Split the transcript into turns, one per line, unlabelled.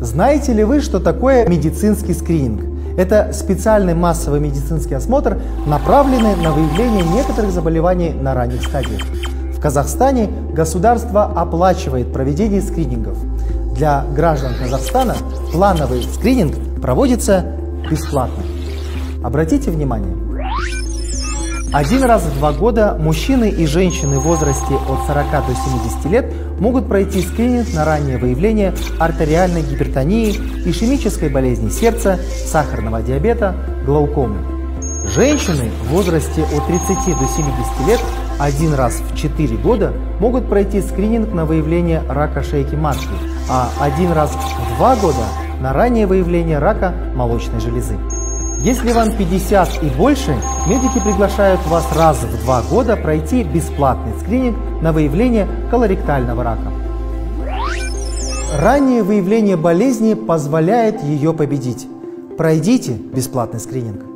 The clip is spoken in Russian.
Знаете ли вы, что такое медицинский скрининг? Это специальный массовый медицинский осмотр, направленный на выявление некоторых заболеваний на ранних стадиях. В Казахстане государство оплачивает проведение скринингов. Для граждан Казахстана плановый скрининг проводится бесплатно. Обратите внимание, один раз в два года мужчины и женщины в возрасте от 40 до 70 лет могут пройти скрининг на раннее выявление артериальной гипертонии, ишемической болезни сердца, сахарного диабета, глаукомы. Женщины в возрасте от 30 до 70 лет один раз в 4 года могут пройти скрининг на выявление рака шейки матки, а один раз в 2 года на раннее выявление рака молочной железы. Если вам 50 и больше, медики приглашают вас раз в два года пройти бесплатный скрининг на выявление колоректального рака. Раннее выявление болезни позволяет ее победить. Пройдите бесплатный скрининг.